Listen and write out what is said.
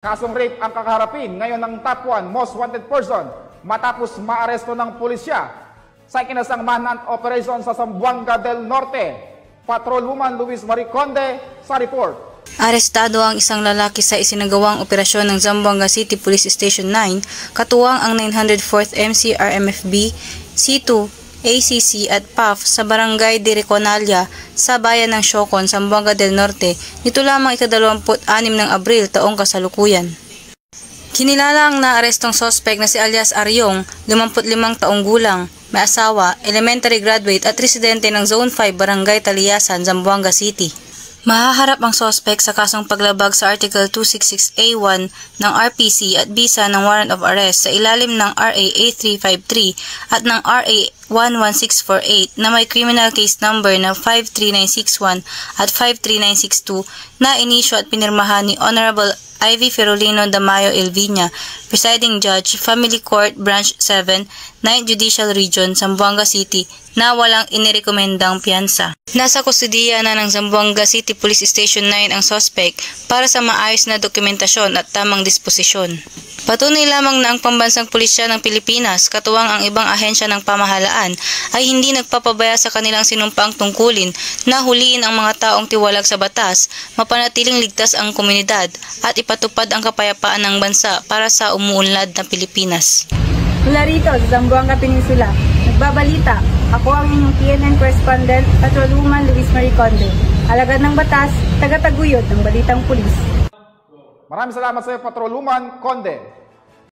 Kasong rape ang kakaharapin ngayon ng top 1 most wanted person matapos maaresto ng pulisya sa ikinasang manhunt operation sa Zamboanga del Norte. Patrolwoman Luis Marie Conde sa report. Arestado ang isang lalaki sa isinagawang operasyon ng Zamboanga City Police Station 9, katuwang ang 904th MCRMFB, C2, ACC at PAF sa Barangay de Reconalia sa bayan ng Siocon, Zamboanga del Norte nito lamang ika-26 ng Abril taong kasalukuyan. Kinilala ang naarestong sospek na si alias Aryong, 55 taong gulang, may asawa, elementary graduate at residente ng Zone 5 Barangay Taliasan, Zamboanga City. Mahaharap ang sospek sa kasong paglabag sa Article 266A1 ng RPC at bisa ng warrant of arrest sa ilalim ng RA 8353 at ng RA 11648 na may criminal case number na 53961 at 53962 na inisyo at pinirmahan ni Honorable Ivy Ferolino Damayo Elvina, Presiding Judge, Family Court, Branch 7, 9th Judicial Region, Zamboanga City, na walang inirekomendang piyansa. Nasa kustudiya na ng Zamboanga City Police Station 9 ang suspect para sa maayos na dokumentasyon at tamang disposisyon. Patunay lamang na ang pambansang pulisya ng Pilipinas, katuwang ang ibang ahensya ng pamahalaan, ay hindi nagpapabaya sa kanilang sinumpaang tungkulin na huliin ang mga taong tiwalag sa batas, mapanatiling ligtas ang komunidad, at ipatupad ang kapayapaan ng bansa para sa umuunlad na Pilipinas. Mula rito sa Zamboanga Peninsula, nagbabalita, ako ang inyong PNN correspondent, Patrolwoman Luis Marie Conde. Alagad ng batas, tagataguyod ng Balitang Pulis. Maraming salamat sa iyo, Patrolwoman Conde.